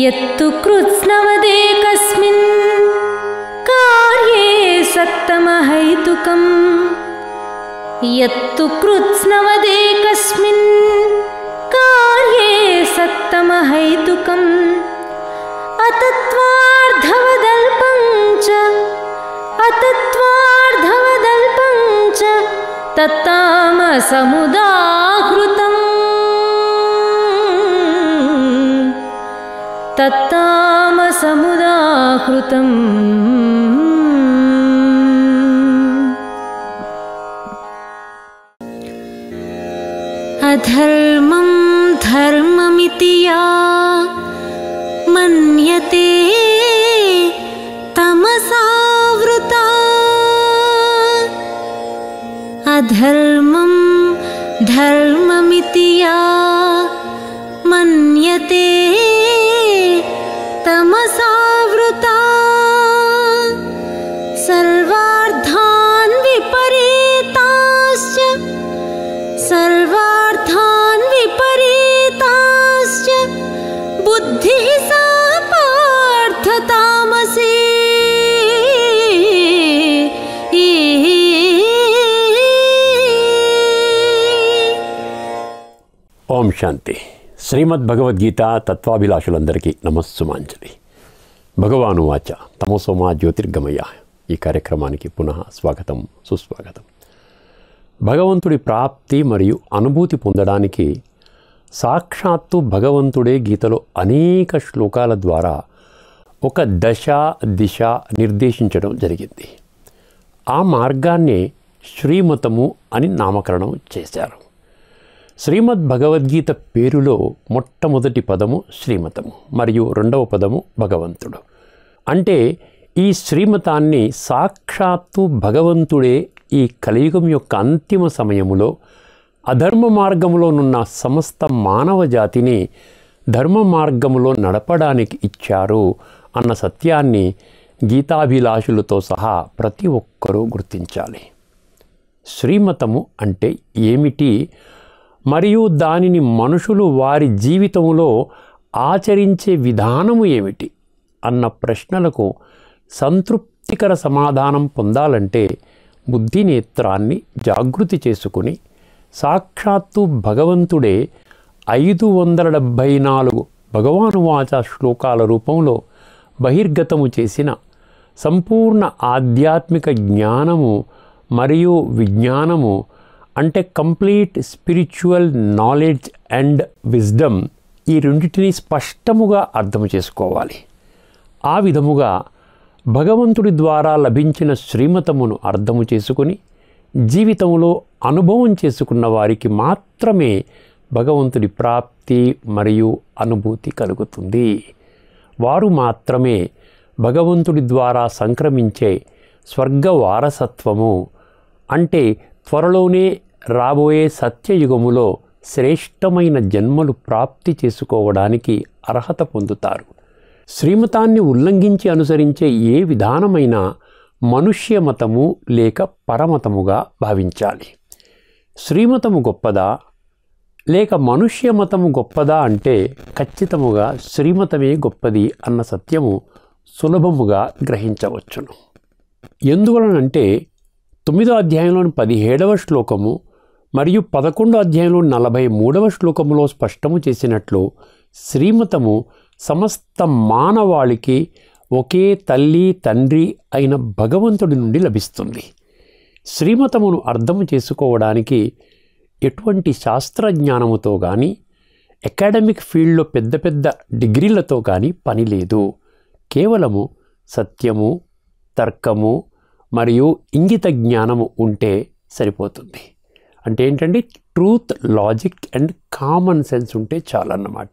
यत्तु कृत्स्नवदेकस्मिन् कार्ये सक्तमहैतुकम् यत्तु कृत्स्नवदेकस्मिन् कार्ये सक्तमहैतुकम् अतत्त्वार्धवदल्पं च अतत्त्वार्धवदल्पं च तत्तामसमुदाहृतम् तत्तामसमुदाहृतम्। अधर्मं धर्ममिति या मन्यते तमसावृता। अधर्मं धर्ममिति या मन्यते శాంతి. శ్రీమద్ భగవద్గీత తత్వాభిలాషులందరికీ నమస్సుమాంజలి భగవాను వాచ తమోసోమా జ్యోతిర్గమయ. ఈ కార్యక్రమానికి పునః స్వాగతం సుస్వాగతం. భగవంతుడి ప్రాప్తి మరియు అనుభూతి పొందడానికి సాక్షాత్తు భగవంతుడే గీతలో అనేక శ్లోకాల ద్వారా ఒక దశ దిశ నిర్దేశించడం జరిగింది. ఆ మార్గాన్నే శ్రీమతము అని నామకరణం చేశారు. శ్రీమద్ భగవద్గీత పేరులో మొట్టమొదటి పదము శ్రీమతము మరియు రెండవ పదము భగవంతుడు. అంటే ఈ శ్రీమతాన్ని సాక్షాత్తు భగవంతుడే ఈ కలియుగం యొక్క అంతిమ సమయములో అధర్మ మార్గములోనున్న సమస్త మానవ జాతిని ధర్మ మార్గములో నడపడానికి ఇచ్చారు అన్న సత్యాన్ని గీతాభిలాషులతో సహా ప్రతి ఒక్కరూ గుర్తించాలి. శ్రీమతము అంటే ఏమిటి? మరియు దానిని మనుషులు వారి జీవితంలో ఆచరించే విధానము ఏమిటి అన్న ప్రశ్నలకు సంతృప్తికర సమాధానం పొందాలంటే బుద్ధి నేత్రాన్ని జాగృతి చేసుకుని సాక్షాత్తు భగవంతుడే ఐదు వందల డెబ్భై నాలుగు భగవానువాచ శ్లోకాల రూపంలో బహిర్గతము చేసిన సంపూర్ణ ఆధ్యాత్మిక జ్ఞానము మరియు విజ్ఞానము అంటే complete spiritual knowledge and wisdom ఈ రెండింటిని స్పష్టముగా అర్థం చేసుకోవాలి. ఆ విధముగా భగవంతుడి ద్వారా లభించిన శ్రీమతమును అర్థము చేసుకుని జీవితంలో అనుభవం చేసుకున్న వారికి మాత్రమే భగవంతుడి ప్రాప్తి మరియు అనుభూతి కలుగుతుంది. వారు మాత్రమే భగవంతుడి ద్వారా సంక్రమించే స్వర్గ వారసత్వము అంటే త్వరలోనే రాబోయే సత్యయుగములో శ్రేష్టమైన జన్మలు ప్రాప్తి చేసుకోవడానికి అర్హత పొందుతారు. శ్రీమతాన్ని ఉల్లంఘించి అనుసరించే ఏ విధానమైన మనుష్య మతము లేక పరమతముగా భావించాలి. శ్రీమతము గొప్పదా? లేక మనుష్య మతము గొప్పదా అంటే ఖచ్చితముగా శ్రీమతమే గొప్పది అన్న సత్యము సులభముగా గ్రహించవచ్చును. ఎందువలనంటే తొమ్మిదో అధ్యాయంలోని పదిహేడవ శ్లోకము మరియు పదకొండో అధ్యాయంలో నలభై మూడవ శ్లోకములో స్పష్టము చేసినట్లు శ్రీమతము సమస్త మానవాళికి ఒకే తల్లి తండ్రి అయిన భగవంతుడి నుండి లభిస్తుంది. శ్రీమతమును అర్థం చేసుకోవడానికి ఎటువంటి శాస్త్రజ్ఞానముతో కానీ అకాడమిక్ ఫీల్డ్లో పెద్ద పెద్ద డిగ్రీలతో కానీ పని లేదు. కేవలము సత్యము తర్కము మరియు ఇంగిత జ్ఞానము ఉంటే సరిపోతుంది. అంటే ఏంటంటే truth logic and common sense ఉంటే చాలన్నమాట.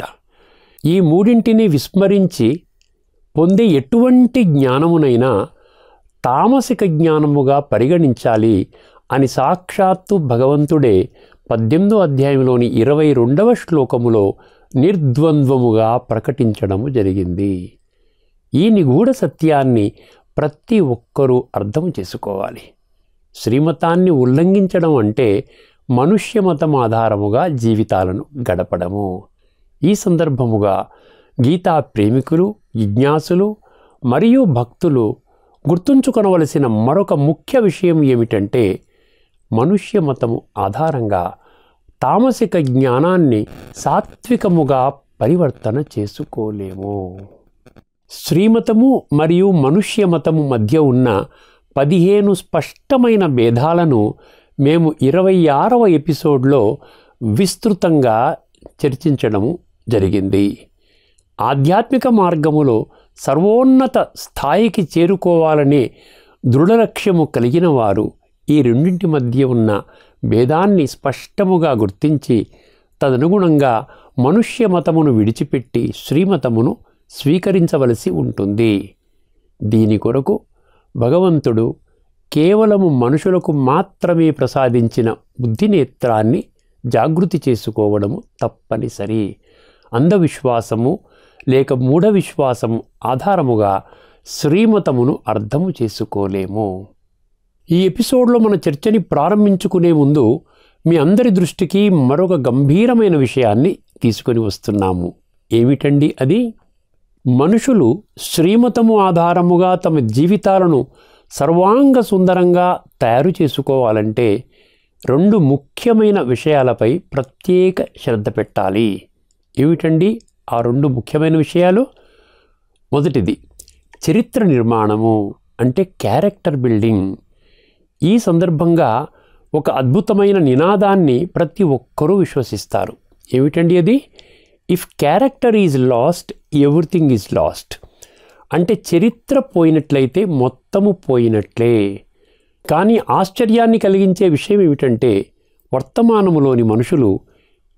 ఈ మూడింటిని విస్మరించి పొందే ఎటువంటి జ్ఞానమునైనా తామసిక జ్ఞానముగా పరిగణించాలి అని సాక్షాత్తు భగవంతుడే పద్దెనిమిదో అధ్యాయంలోని ఇరవై రెండవ శ్లోకములో నిర్ద్వంద్వముగా ప్రకటించడము జరిగింది. ఈ నిగూఢ సత్యాన్ని ప్రతి ఒక్కరూ అర్థం చేసుకోవాలి. శ్రీమతాన్ని ఉల్లంఘించడం అంటే మనుష్య మతం ఆధారముగా జీవితాలను గడపడము. ఈ సందర్భముగా గీతా ప్రేమికులు జిజ్ఞాసులు మరియు భక్తులు గుర్తుంచుకొనవలసిన మరొక ముఖ్య విషయం ఏమిటంటే మనుష్య మతము ఆధారంగా తామసిక జ్ఞానాన్ని సాత్వికముగా పరివర్తన చేసుకోలేము. శ్రీమతము మరియు మనుష్య మతము మధ్య ఉన్న పదిహేను స్పష్టమైన భేదాలను మేము ఇరవై ఆరవ ఎపిసోడ్లో విస్తృతంగా చర్చించడం జరిగింది. ఆధ్యాత్మిక మార్గములో సర్వోన్నత స్థాయికి చేరుకోవాలనే దృఢ లక్ష్యము కలిగిన వారు ఈ రెండింటి మధ్య ఉన్న భేదాన్ని స్పష్టముగా గుర్తించి తదనుగుణంగా మనుష్య మతమును విడిచిపెట్టి శ్రీమతమును స్వీకరించవలసి ఉంటుంది. దీని కొరకు భగవంతుడు కేవలము మనుషులకు మాత్రమే ప్రసాదించిన బుద్ధినేత్రాన్ని జాగృతి చేసుకోవడము తప్పనిసరి. అంధవిశ్వాసము లేక మూఢ విశ్వాసము ఆధారముగా శ్రీమతమును అర్థము చేసుకోలేము. ఈ ఎపిసోడ్లో మన చర్చని ప్రారంభించుకునే ముందు మీ అందరి దృష్టికి మరొక గంభీరమైన విషయాన్ని తీసుకొని వస్తున్నాము. ఏమిటండి అది? మనుషులు శ్రీమతము ఆధారముగా తమ జీవితాలను సర్వాంగ సుందరంగా తయారు చేసుకోవాలంటే రెండు ముఖ్యమైన విషయాలపై ప్రత్యేక శ్రద్ధ పెట్టాలి. ఏమిటండి ఆ రెండు ముఖ్యమైన విషయాలు? మొదటిది చరిత్ర నిర్మాణము అంటే క్యారెక్టర్ బిల్డింగ్. ఈ సందర్భంగా ఒక అద్భుతమైన నినాదాన్ని ప్రతి ఒక్కరూ విశ్వసిస్తారు. ఏమిటండి అది? If character is lost everything is lost అంటే చరిత్ర పోయినట్లయితే మొత్తము పోయినట్లే. కానీ ఆశ్చర్యాన్ని కలిగించే విషయం ఏమిటంటే వర్తమానములోని మనుషులు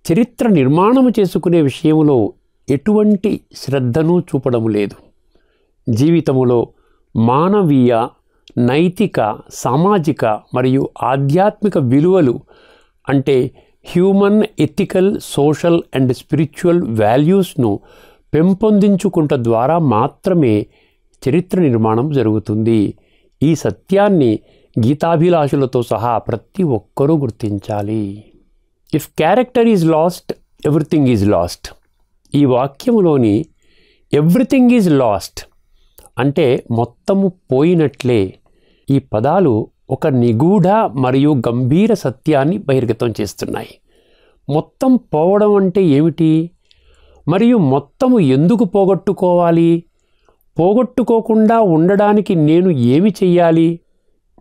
చరిత్ర నిర్మాణము చేసుకునే విషయంలో ఎటువంటి శ్రద్ధను చూపడం లేదు. జీవితములో మానవీయ నైతిక సామాజిక మరియు ఆధ్యాత్మిక విలువలు అంటే human ethical social and spiritual వాల్యూస్ను పెంపొందించుకుంట ద్వారా మాత్రమే చరిత్ర నిర్మాణం జరుగుతుంది. ఈ సత్యాన్ని గీతాభిలాషులతో సహా ప్రతి ఒక్కరూ గుర్తించాలి. If character is lost everything is lost ఈ వాక్యంలోని ఎవ్రీథింగ్ ఈజ్ లాస్ట్ అంటే మొత్తము పోయినట్లే ఈ పదాలు ఒక నిగూఢ మరియు గంభీర సత్యాన్ని బహిర్గతం చేస్తున్నాయి. మొత్తం పోవడం అంటే ఏమిటి? మరియు మొత్తము ఎందుకు పోగొట్టుకోవాలి? పోగొట్టుకోకుండా ఉండడానికి నేను ఏమి చెయ్యాలి?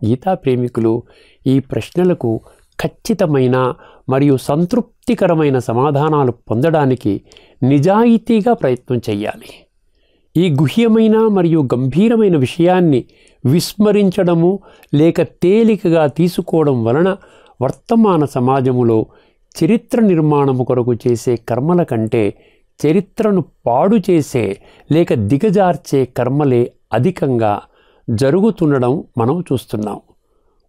గీతా ప్రేమికులు ఈ ప్రశ్నలకు ఖచ్చితమైన మరియు సంతృప్తికరమైన సమాధానాలు పొందడానికి నిజాయితీగా ప్రయత్నం చేయాలి ఈ గుహ్యమైన మరియు గంభీరమైన విషయాన్ని విస్మరించడము లేక తేలికగా తీసుకోవడం వలన వర్తమాన సమాజములో చరిత్ర నిర్మాణము కొరకు చేసే కర్మల కంటే చరిత్రను పాడు చేసే లేక దిగజార్చే కర్మలే అధికంగా జరుగుతుండడం మనం చూస్తున్నాం.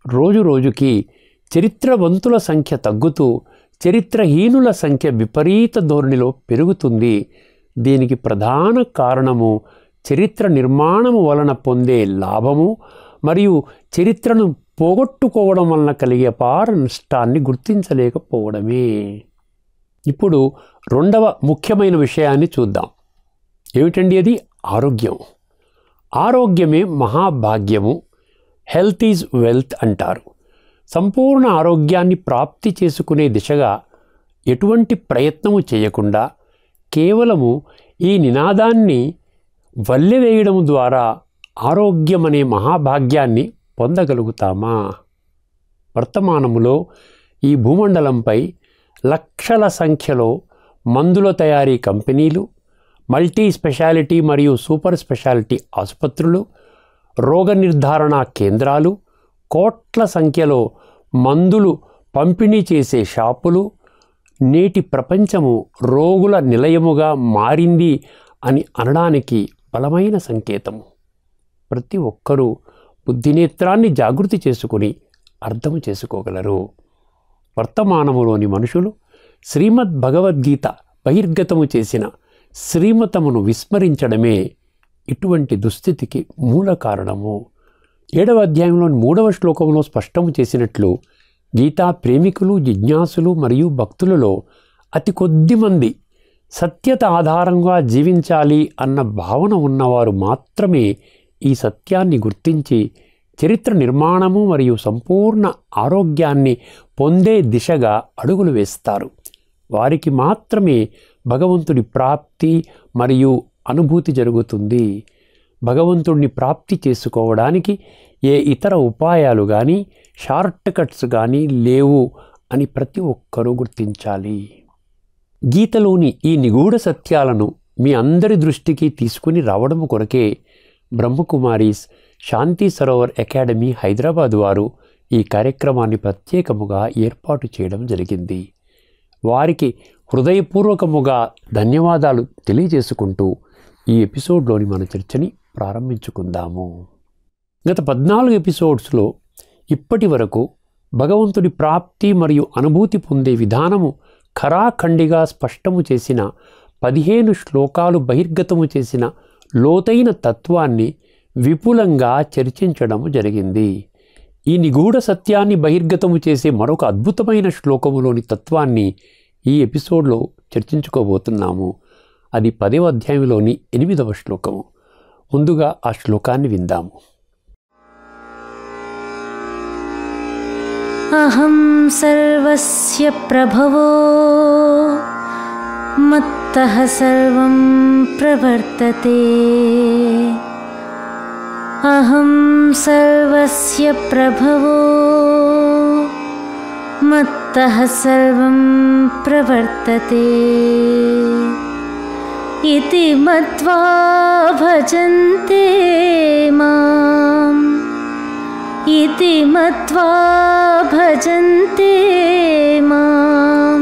రోజు రోజుకి చరిత్రవంతుల సంఖ్య తగ్గుతూ చరిత్రహీనుల సంఖ్య విపరీత ధోరణిలో పెరుగుతుంది. దీనికి ప్రధాన కారణము చరిత్ర నిర్మాణము వలన పొందే లాభము మరియు చరిత్రను పోగొట్టుకోవడం వలన కలిగే పార నష్టాన్ని గుర్తించలేకపోవడమే. ఇప్పుడు రెండవ ముఖ్యమైన విషయాన్ని చూద్దాం. ఏమిటండి అది? ఆరోగ్యం. ఆరోగ్యమే మహాభాగ్యము. హెల్త్ ఈజ్ వెల్త్ అంటారు. సంపూర్ణ ఆరోగ్యాన్ని ప్రాప్తి చేసుకునే దిశగా ఎటువంటి ప్రయత్నము చేయకుండా కేవలము ఈ నినాదాన్ని వల్లెవేయడం ద్వారా ఆరోగ్యం అనే మహాభాగ్యాన్ని పొందగలుగుతామా? వర్తమానములో ఈ భూమండలంపై లక్షల సంఖ్యలో మందుల తయారీ కంపెనీలు మల్టీ స్పెషాలిటీ మరియు సూపర్ స్పెషాలిటీ ఆసుపత్రులు రోగ నిర్ధారణ కేంద్రాలు కోట్ల సంఖ్యలో మందులు పంపిణీ చేసే షాపులు నేటి ప్రపంచము రోగుల నిలయముగా మారింది అని అనడానికి బలమైన సంకేతము. ప్రతి ఒక్కరూ బుద్ధినేత్రాన్ని జాగృతి చేసుకుని అర్థం చేసుకోగలరు. వర్తమానములోని మనుషులు శ్రీమద్ భగవద్గీత బహిర్గతము చేసిన శ్రీమతమును విస్మరించడమే ఇటువంటి దుస్థితికి మూల కారణము. ఏడవ అధ్యాయంలోని మూడవ శ్లోకంలో స్పష్టము చేసినట్లు గీతా ప్రేమికులు జిజ్ఞాసులు మరియు భక్తులలో అతి కొద్ది మంది సత్యత ఆధారంగా జీవించాలి అన్న భావన ఉన్నవారు మాత్రమే ఈ సత్యాన్ని గుర్తించి చరిత్ర నిర్మాణము మరియు సంపూర్ణ ఆరోగ్యాన్ని పొందే దిశగా అడుగులు వేస్తారు. వారికి మాత్రమే భగవంతుడి ప్రాప్తి మరియు అనుభూతి జరుగుతుంది. భగవంతుడిని ప్రాప్తి చేసుకోవడానికి ఏ ఇతర ఉపాయాలు కానీ షార్ట్ కట్స్ కానీ లేవు అని ప్రతి ఒక్కరూ గుర్తించాలి. గీతలోని ఈ నిగూఢ సత్యాలను మీ అందరి దృష్టికి తీసుకుని రావడం కొరకే బ్రహ్మకుమారీస్ శాంతి సరోవర్ అకాడమీ హైదరాబాద్ వారు ఈ కార్యక్రమాన్ని ప్రత్యేకముగా ఏర్పాటు చేయడం జరిగింది. వారికి హృదయపూర్వకముగా ధన్యవాదాలు తెలియజేసుకుంటూ ఈ ఎపిసోడ్లోని మన చర్చని ప్రారంభించుకుందాము. గత పద్నాలుగు ఎపిసోడ్స్లో ఇప్పటి వరకు భగవంతుడి ప్రాప్తి మరియు అనుభూతి పొందే విధానము ఖరాఖండిగా స్పష్టము చేసిన పదిహేను శ్లోకాలు బహిర్గతము చేసిన లోతైన తత్వాన్ని విపులంగా చర్చించడము జరిగింది. ఈ నిగూఢ సత్యాన్ని బహిర్గతము చేసే మరొక అద్భుతమైన శ్లోకములోని తత్వాన్ని ఈ ఎపిసోడ్లో చర్చించుకోబోతున్నాము. అది పదవ అధ్యాయంలోని ఎనిమిదవ శ్లోకము. ముందుగా ఆ శ్లోకాన్ని విందాము. अहं सर्वस्य प्रभवो। मत्तः सर्वं प्रवर्तते। अहं सर्वस्य प्रभवो। मत्तः सर्वं प्रवर्तते। इति मत्वा भजन्ते इति मत्वा भजन्ते मां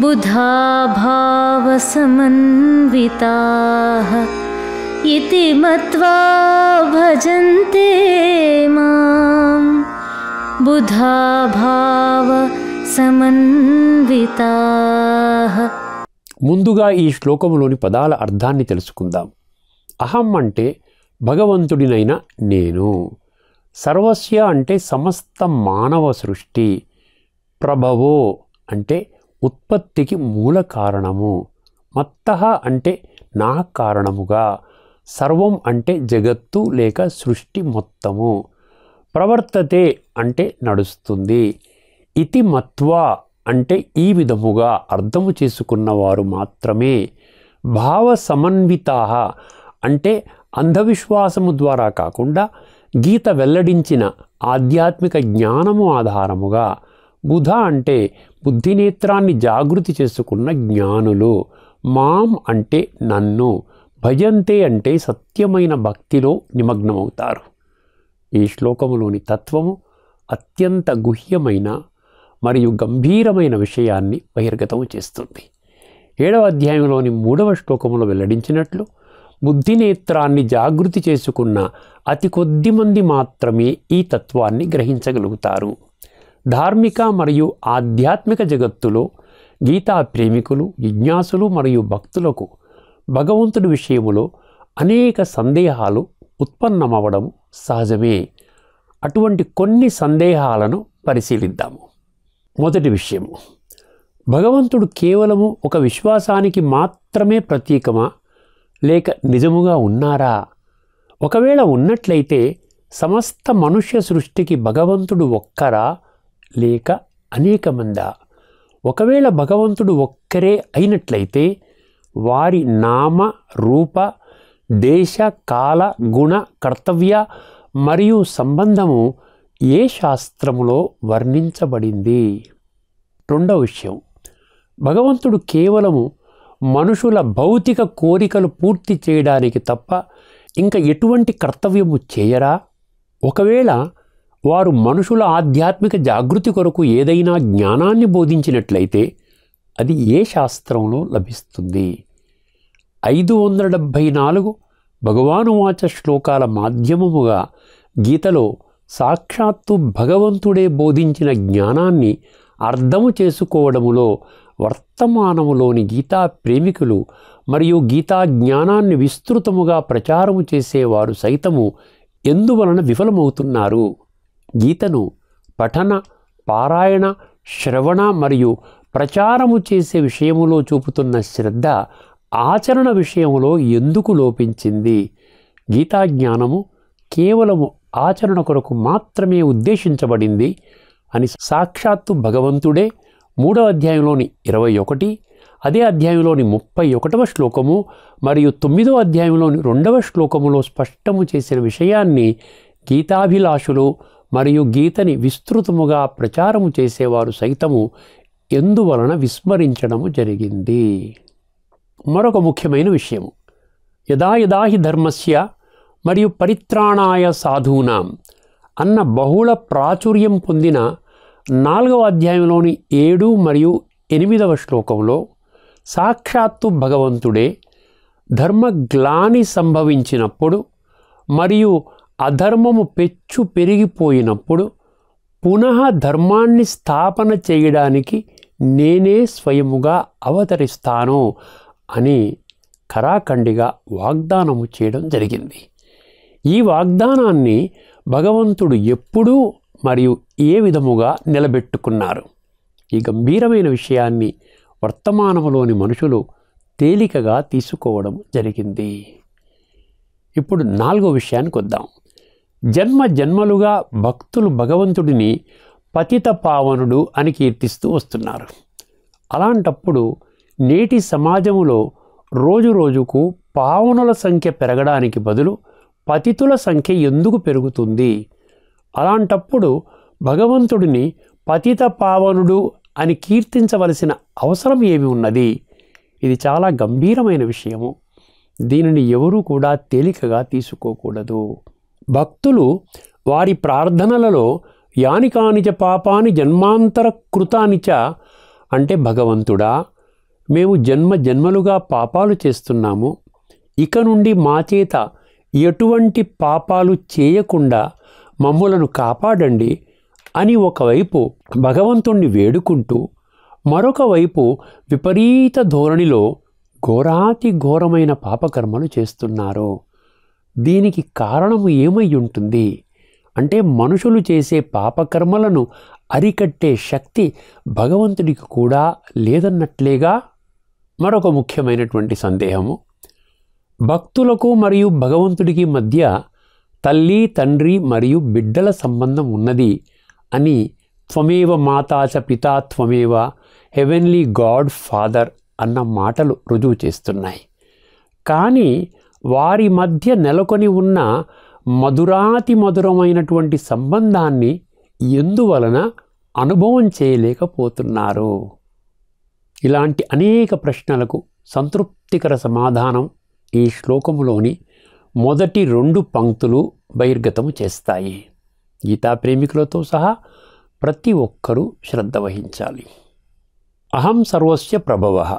बुधा भावसमन्विताः इति मत्वा भजन्ते मां बुधा भावसमन्विताः ముందుగా ఈ శ్లోకములోని పదాల అర్థాన్ని తెలుసుకుందాం అహం అంటే భగవంతుడినైన నేను సర్వస్య అంటే సమస్త మానవ సృష్టి ప్రభవో అంటే ఉత్పత్తికి మూల కారణము మత్త అంటే నా కారణముగా సర్వం అంటే జగత్తు లేక సృష్టి మొత్తము ప్రవర్తతే అంటే నడుస్తుంది. ఇతి మత్వా అంటే ఈ విధముగా అర్థము చేసుకున్నవారు మాత్రమే. భావ సమన్విత అంటే అంధవిశ్వాసము ద్వారా కాకుండా గీత వెల్లడించిన ఆధ్యాత్మిక జ్ఞానము ఆధారముగా బుధ అంటే బుద్ధినేత్రాన్ని జాగృతి చేసుకున్న జ్ఞానులు. మాం అంటే నన్ను భజంతే అంటే సత్యమైన భక్తిలో నిమగ్నమవుతారు. ఈ శ్లోకములోని తత్వము అత్యంత గుహ్యమైన మరియు గంభీరమైన విషయాన్ని బహిర్గతము చేస్తుంది. ఏడవ అధ్యాయంలోని మూడవ శ్లోకములో వెల్లడించినట్లు బుద్ధినేత్రాన్ని జాగృతి చేసుకున్న అతి కొద్ది మంది మాత్రమే ఈ తత్వాన్ని గ్రహించగలుగుతారు. ధార్మిక మరియు ఆధ్యాత్మిక జగత్తులో గీతా ప్రేమికులు జిజ్ఞాసులు మరియు భక్తులకు భగవంతుడి విషయములో అనేక సందేహాలు ఉత్పన్నమవడం సహజమే. అటువంటి కొన్ని సందేహాలను పరిశీలిద్దాము. మొదటి విషయము. భగవంతుడు కేవలము ఒక విశ్వాసానికి మాత్రమే ప్రతీకమా? లేక నిజముగా ఉన్నారా? ఒకవేళ ఉన్నట్లయితే సమస్త మనుష్య సృష్టికి భగవంతుడు ఒక్కరా లేక అనేక మందా ఒకవేళ భగవంతుడు ఒక్కరే అయినట్లయితే వారి నామ రూప దేశ కాల గుణ కర్తవ్య మరియు సంబంధము ఏ శాస్త్రములో వర్ణించబడింది? రెండవ విషయం. భగవంతుడు కేవలము మనుషుల భౌతిక కోరికలు పూర్తి చేయడానికి తప్ప ఇంకా ఎటువంటి కర్తవ్యము చేయరా? ఒకవేళ వారు మనుషుల ఆధ్యాత్మిక జాగృతి కొరకు ఏదైనా జ్ఞానాన్ని బోధించినట్లయితే అది ఏ శాస్త్రంలో లభిస్తుంది? ఐదు వందల డెబ్భై నాలుగు భగవానువాచ శ్లోకాల మాధ్యమముగా గీతలో సాక్షాత్తు భగవంతుడే బోధించిన జ్ఞానాన్ని అర్థము చేసుకోవడములో వర్తమానములోని గీతా ప్రేమికులు మరియు గీతా జ్ఞానాన్ని విస్తృతముగా ప్రచారము చేసేవారు సైతము ఎందువలన విఫలమవుతున్నారు? గీతను పఠన పారాయణ శ్రవణ మరియు ప్రచారము చేసే విషయములో చూపుతున్న శ్రద్ధ ఆచరణ విషయములో ఎందుకు లోపించింది? గీతా జ్ఞానము కేవలము ఆచరణ కొరకు మాత్రమే ఉద్దేశించబడింది అని సాక్షాత్తు భగవంతుడే మూడవ అధ్యాయంలోని ఇరవై ఒకటి అదే అధ్యాయంలోని ముప్పై ఒకటవ శ్లోకము మరియు తొమ్మిదవ అధ్యాయంలోని రెండవ శ్లోకములో స్పష్టము చేసిన విషయాన్ని గీతాభిలాషులు మరియు గీతని విస్తృతముగా ప్రచారము చేసేవారు సైతము ఎందువలన విస్మరించడము జరిగింది. మరొక ముఖ్యమైన విషయము. యదా యదా హి ధర్మస్య మరియు పరిత్రాణాయ సాధూనాం అన్న బహుళ ప్రాచుర్యం పొందిన నాలుగవ అధ్యాయంలోని ఏడు మరియు ఎనిమిదవ శ్లోకంలో సాక్షాత్తు భగవంతుడే ధర్మగ్లాని సంభవించినప్పుడు మరియు అధర్మము పెచ్చు పెరిగిపోయినప్పుడు పునః ధర్మాన్ని స్థాపన చేయడానికి నేనే స్వయముగా అవతరిస్తాను అని కరాఖండిగా వాగ్దానము చేయడం జరిగింది. ఈ వాగ్దానాన్ని భగవంతుడు ఎప్పుడూ మరియు ఏ విధముగా నిలబెట్టుకున్నారు. ఈ గంభీరమైన విషయాన్ని వర్తమానములోని మనుషులు తేలికగా తీసుకోవడం జరిగింది. ఇప్పుడు నాలుగో విషయానికి వద్దాం. జన్మ జన్మలుగా భక్తులు భగవంతుడిని పతిత పావనుడు అని కీర్తిస్తూ వస్తున్నారు. అలాంటప్పుడు నేటి సమాజంలో రోజు రోజుకు పావనుల సంఖ్య పెరగడానికి బదులు పతితుల సంఖ్య ఎందుకు పెరుగుతుంది? అలాంటప్పుడు భగవంతుడిని పతిత పావనుడు అని కీర్తించవలసిన అవసరం ఏమి ఉన్నది? ఇది చాలా గంభీరమైన విషయము. దీనిని ఎవరూ కూడా తేలికగా తీసుకోకూడదు. భక్తులు వారి ప్రార్థనలలో యానికానిచ పాపాని జన్మాంతర కృతానిచ అంటే భగవంతుడా? మేము జన్మ జన్మలుగా పాపాలు చేస్తున్నాము. ఇక నుండి మా చేత ఎటువంటి పాపాలు చేయకుండా మమ్ములను కాపాడండి అని ఒకవైపు భగవంతుణ్ణి వేడుకుంటూ మరొక వైపు విపరీత ధోరణిలో ఘోరాతి ఘోరమైన పాపకర్మలు చేస్తున్నారు. దీనికి కారణం ఏమై ఉంటుంది? అంటే మనుషులు చేసే పాపకర్మలను అరికట్టే శక్తి భగవంతుడికి కూడా లేదన్నట్లేగా? మరొక ముఖ్యమైనటువంటి సందేహము. భక్తులకు మరియు భగవంతుడికి మధ్య తల్లి తండ్రి మరియు బిడ్డల సంబంధం ఉన్నది అని త్వమేవ మాతాచ పితా త్వమేవ హెవెన్లీ గాడ్ ఫాదర్ అన్న మాటలు రుజువు చేస్తున్నాయి. కానీ వారి మధ్య నెలకొని ఉన్న మధురాతి మధురమైనటువంటి సంబంధాన్ని ఎందువలన అనుభవం చేయలేకపోతున్నారు? ఇలాంటి అనేక ప్రశ్నలకు సంతృప్తికర సమాధానం ఈ శ్లోకములోని మొదటి రెండు పంక్తులు బహిర్గతము చేస్తాయి. గీతా ప్రేమికులతో సహా ప్రతి ఒక్కరూ శ్రద్ధ వహించాలి. అహం సర్వస్య ప్రభవ.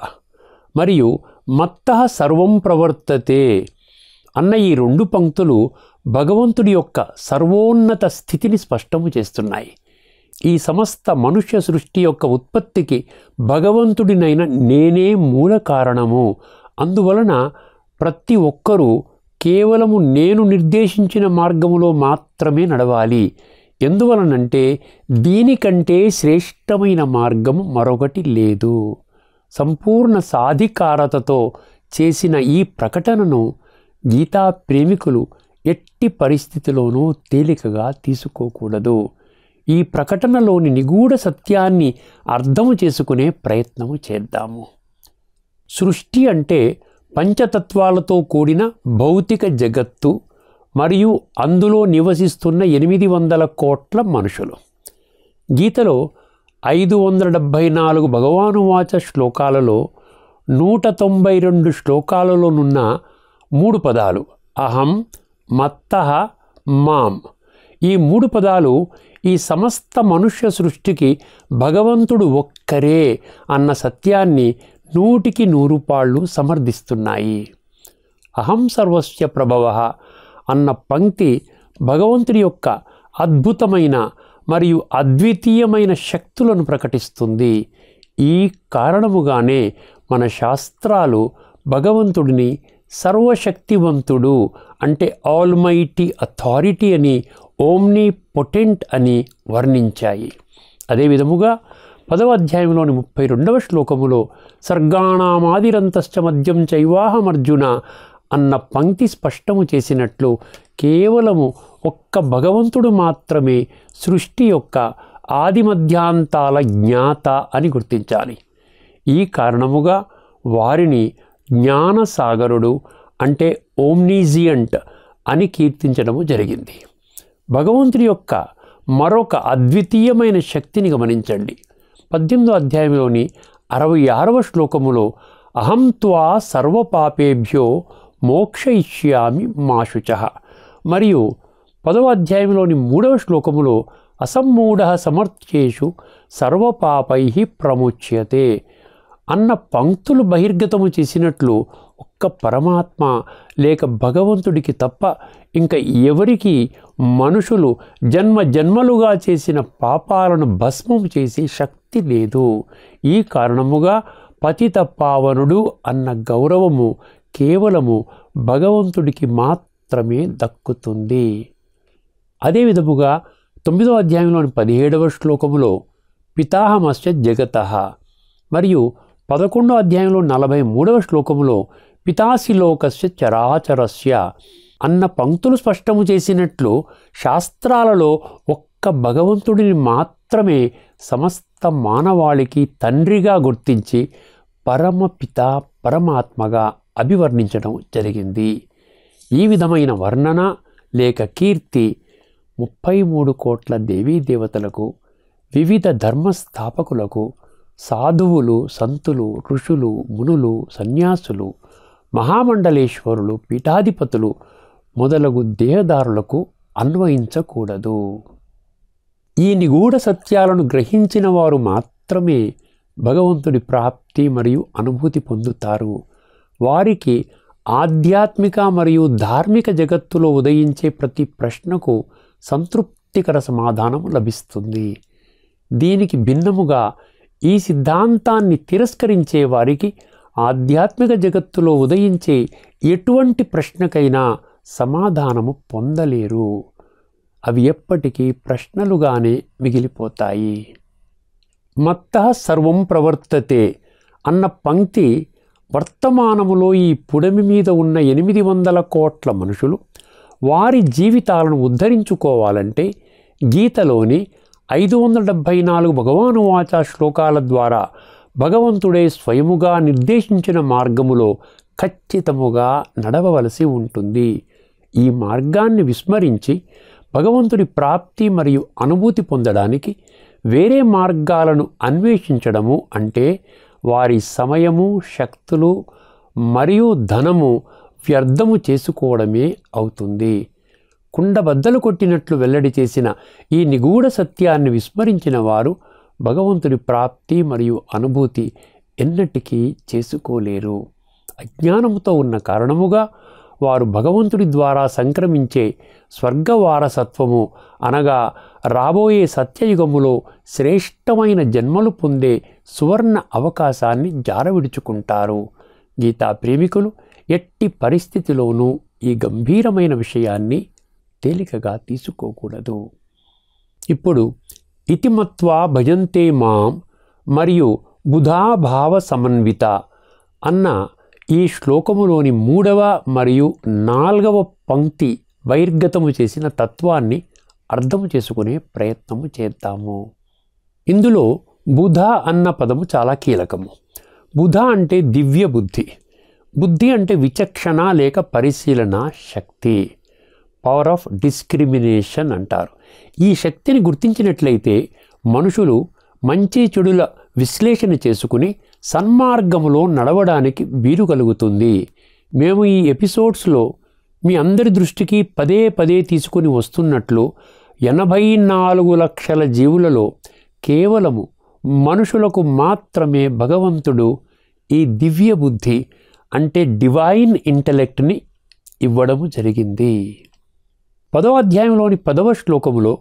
మరియు మత్త సర్వం ప్రవర్తతే అన్న ఈ రెండు పంక్తులు భగవంతుడి యొక్క సర్వోన్నత స్థితిని స్పష్టము చేస్తున్నాయి. ఈ సమస్త మనుష్య సృష్టి యొక్క ఉత్పత్తికి భగవంతుడినైన నేనే మూల కారణము. అందువలన ప్రతి ఒక్కరూ కేవలము నేను నిర్దేశించిన మార్గములో మాత్రమే నడవాలి. ఎందువలనంటే దీనికంటే శ్రేష్టమైన మార్గం మరొకటి లేదు. సంపూర్ణ సాధికారతతో చేసిన ఈ ప్రకటనను గీతా ప్రేమికులు ఎట్టి పరిస్థితిలోనూ తేలికగా తీసుకోకూడదు. ఈ ప్రకటనలోని నిగూఢ సత్యాన్ని అర్థము చేసుకునే ప్రయత్నము చేద్దాము. సృష్టి అంటే పంచతత్వాలతో కూడిన భౌతిక జగత్తు మరియు అందులో నివసిస్తున్న ఎనిమిది వందల కోట్ల మనుషులు. గీతలో ఐదు వందల డెబ్భై నాలుగు భగవానువాచ శ్లోకాలలో నూట తొంభై రెండు శ్లోకాలలోనున్న మూడు పదాలు అహం మత్తహ మాం. ఈ మూడు పదాలు ఈ సమస్త మనుష్య సృష్టికి భగవంతుడు ఒక్కరే అన్న సత్యాన్ని నూటికి నూరు పాళ్ళు సమర్థిస్తున్నాయి. అహం సర్వస్య ప్రభవ అన్న పంక్తి భగవంతుడి యొక్క అద్భుతమైన మరియు అద్వితీయమైన శక్తులను ప్రకటిస్తుంది. ఈ కారణముగానే మన శాస్త్రాలు భగవంతుడిని సర్వశక్తివంతుడు అంటే ఆల్మైటీ అథారిటీ అని ఓమ్నీ పొటెంట్ అని వర్ణించాయి. అదే విధముగా పదవ అధ్యాయంలోని ముప్పై రెండవ శ్లోకములో సర్గాణామాదిరంతశ్చ మద్యం చైవాహమర్జున అన్న పంక్తి స్పష్టము చేసినట్లు కేవలము ఒక్క భగవంతుడు మాత్రమే సృష్టి యొక్క ఆదిమధ్యాంతాల జ్ఞాత అని గుర్తించాలి. ఈ కారణముగా వారిని జ్ఞానసాగరుడు అంటే ఓమ్నీజియంట్ అని కీర్తించడము జరిగింది. భగవంతుడి యొక్క మరొక అద్వితీయమైన శక్తిని గమనించండి. పద్దెనిమిదో అధ్యాయంలోని అరవై ఆరవ శ్లోకములో అహం త్వా సర్వపాపేభ్యో మోక్షయిష్యామి మాశుచ. మరియు పదవ అధ్యాయంలోని మూడవ శ్లోకములో అసమ్మూఢ సమర్థ్యేషు సర్వపాపై ప్రముచ్యతే అన్న పంక్తులు బహిర్గతము చేసినట్లు ఒక్క పరమాత్మ లేక భగవంతుడికి తప్ప ఇంకా ఎవరికి మనుషులు జన్మ జన్మలుగా చేసిన పాపాలను భస్మం చేసే శక్తి లేదు. ఈ కారణముగా పతిత పావనుడు అన్న గౌరవము కేవలము భగవంతుడికి మాత్రమే దక్కుతుంది. అదే విధముగా తొమ్మిదవ అధ్యాయంలోని పదిహేడవ శ్లోకములో పితాహమస్య జగత మరియు పదకొండో అధ్యాయంలో నలభై మూడవ శ్లోకములో పితాశిలోకస్య చరాచరస్య అన్న పంక్తులు స్పష్టము చేసినట్లు శాస్త్రాలలో ఒక్క భగవంతుడిని మాత్రమే సమస్త మానవాళికి తండ్రిగా గుర్తించి పరమపిత పరమాత్మగా అభివర్ణించడం జరిగింది. ఈ విధమైన వర్ణన లేక కీర్తి ముప్పై మూడు కోట్ల దేవీ దేవతలకు వివిధ ధర్మస్థాపకులకు సాధువులు సంతులు ఋషులు మునులు సన్యాసులు మహామండలేశ్వరులు పీఠాధిపతులు మొదలగు దేహదారులకు అన్వయించకూడదు. ఈ నిగూఢ సత్యాలను గ్రహించిన వారు మాత్రమే భగవంతుడి ప్రాప్తి మరియు అనుభూతి పొందుతారు. వారికి ఆధ్యాత్మిక మరియు ధార్మిక జగత్తులో ఉదయించే ప్రతి ప్రశ్నకు సంతృప్తికర సమాధానం లభిస్తుంది. దీనికి భిన్నముగా ఈ సిద్ధాంతాన్ని తిరస్కరించే వారికి ఆధ్యాత్మిక జగత్తులో ఉదయించే ఎటువంటి ప్రశ్నకైనా సమాధానము పొందలేరు. అవి ఎప్పటికీ ప్రశ్నలుగానే మిగిలిపోతాయి. మత్త సర్వం ప్రవర్తతే అన్న పంక్తి వర్తమానములో ఈ పుడమి మీద ఉన్న ఎనిమిది వందల కోట్ల మనుషులు వారి జీవితాలను ఉద్ధరించుకోవాలంటే గీతలోని ఐదు వందల డెబ్భై నాలుగు భగవాను వాచ శ్లోకాల ద్వారా భగవంతుడే స్వయముగా నిర్దేశించిన మార్గములో ఖచ్చితముగా నడవవలసి ఉంటుంది. ఈ మార్గాన్ని విస్మరించి భగవంతుడి ప్రాప్తి మరియు అనుభూతి పొందడానికి వేరే మార్గాలను అన్వేషించడము అంటే వారి సమయము శక్తులు మరియు ధనము వ్యర్థము చేసుకోవడమే అవుతుంది. కుండబద్దలు కొట్టినట్లు వెల్లడి చేసిన ఈ నిగూఢ సత్యాన్ని విస్మరించిన వారు భగవంతుడి ప్రాప్తి మరియు అనుభూతి ఎన్నటికీ చేసుకోలేరు. అజ్ఞానముతో ఉన్న కారణముగా వారు భగవంతుడి ద్వారా సంక్రమించే స్వర్గ వారసత్వము అనగా రాబోయే సత్యయుగములో శ్రేష్టమైన జన్మలు పొందే సువర్ణ అవకాశాన్ని జారవిడుచుకుంటారు. గీతా ప్రేమికులు ఎట్టి పరిస్థితిలోనూ ఈ గంభీరమైన విషయాన్ని తేలికగా తీసుకోకూడదు. ఇప్పుడు ఇతిమత్వా భజంతే మాం మరియు బుధాభావ సమన్విత అన్న ఈ శ్లోకములోని మూడవ మరియు నాల్గవ పంక్తి బహిర్గతము చేసిన తత్వాన్ని అర్థము చేసుకునే ప్రయత్నము చేద్దాము. ఇందులో బుధ అన్న పదము చాలా కీలకము. బుధ అంటే దివ్య బుద్ధి. బుద్ధి అంటే విచక్షణ లేక పరిశీలన శక్తి. పవర్ ఆఫ్ డిస్క్రిమినేషన్ అంటారు. ఈ శక్తిని గుర్తించినట్లయితే మనుషులు మంచి చెడుల విశ్లేషణ చేసుకుని సన్మార్గములో నడవడానికి వీలు కలుగుతుంది. మేము ఈ ఎపిసోడ్స్లో మీ అందరి దృష్టికి పదే పదే తీసుకుని వస్తున్నట్లు ఎనభై నాలుగు లక్షల జీవులలో కేవలము మనుషులకు మాత్రమే భగవంతుడు ఈ దివ్య బుద్ధి అంటే డివైన్ ఇంటలెక్ట్ని ఇవ్వడము జరిగింది. పదవ అధ్యాయంలోని పదవ శ్లోకములో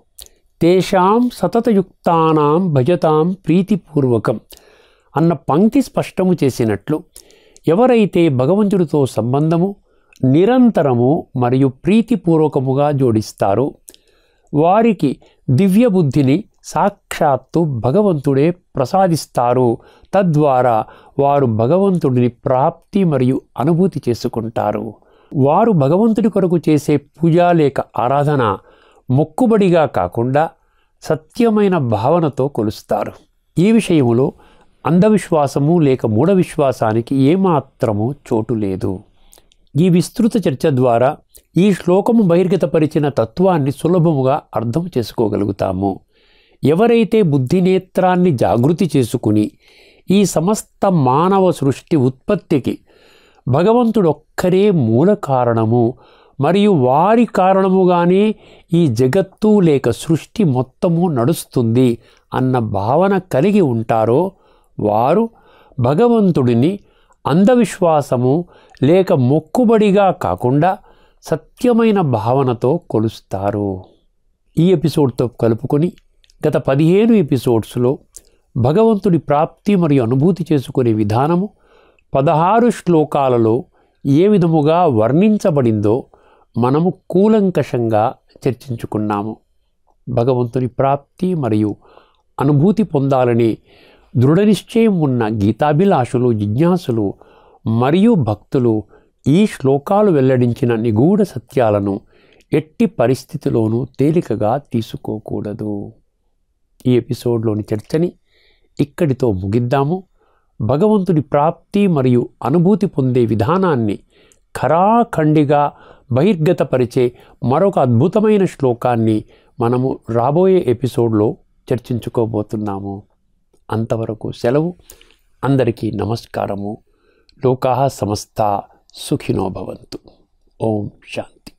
తేషాం సతతయుక్తానాం భజతాం ప్రీతిపూర్వకం అన్న పంక్తి స్పష్టము చేసినట్లు ఎవరైతే భగవంతుడితో సంబంధము నిరంతరము మరియు ప్రీతిపూర్వకముగా జోడిస్తారో వారికి దివ్య బుద్ధిని సాక్షాత్తు భగవంతుడే ప్రసాదిస్తారు. తద్వారా వారు భగవంతుడిని ప్రాప్తి మరియు అనుభూతి చేసుకుంటారు. వారు భగవంతుడి కొరకు చేసే పూజ లేక ఆరాధన మొక్కుబడిగా కాకుండా సత్యమైన భావనతో కొలుస్తారు. ఈ విషయంలో అంధవిశ్వాసము లేక మూఢ విశ్వాసానికి ఏమాత్రము చోటు లేదు. ఈ విస్తృత చర్చ ద్వారా ఈ శ్లోకము బహిర్గతపరిచిన తత్వాన్ని సులభముగా అర్థం చేసుకోగలుగుతాము. ఎవరైతే బుద్ధినేత్రాన్ని జాగృతి చేసుకుని ఈ సమస్త మానవ సృష్టి ఉత్పత్తికి భగవంతుడొక్కరే మూల కారణము మరియు వారి కారణముగానే ఈ జగత్తు లేక సృష్టి మొత్తము నడుస్తుంది అన్న భావన కలిగి ఉంటారో వారు భగవంతుడిని అంధవిశ్వాసము లేక మొక్కుబడిగా కాకుండా సత్యమైన భావనతో కొలుస్తారు. ఈ ఎపిసోడ్తో కలుపుకొని గత పదిహేను ఎపిసోడ్స్లో భగవంతుడి ప్రాప్తి మరియు అనుభూతి చేసుకునే విధానము పదహారు శ్లోకాలలో ఏ విధముగా వర్ణించబడిందో మనము కూలంకషంగా చర్చించుకున్నాము. భగవంతుని ప్రాప్తి మరియు అనుభూతి పొందాలని దృఢ నిశ్చయం ఉన్న గీతాభిలాషులు జిజ్ఞాసులు మరియు భక్తులు ఈ శ్లోకాలు వెల్లడించిన నిగూఢ సత్యాలను ఎట్టి పరిస్థితిలోనూ తేలికగా తీసుకోకూడదు. ఈ ఎపిసోడ్లోని చర్చని ఇక్కడితో ముగిద్దాము. భగవంతుడి ప్రాప్తి మరియు అనుభూతి పొందే విధానాన్ని ఖరాఖండిగా బహిర్గతపరిచే మరొక అద్భుతమైన శ్లోకాన్ని మనము రాబోయే ఎపిసోడ్లో చర్చించుకోబోతున్నాము. అంతవరకు సెలవు. అందరికీ నమస్కారము. లోకా సమస్త సుఖినో భవంతు. ఓం శాంతి.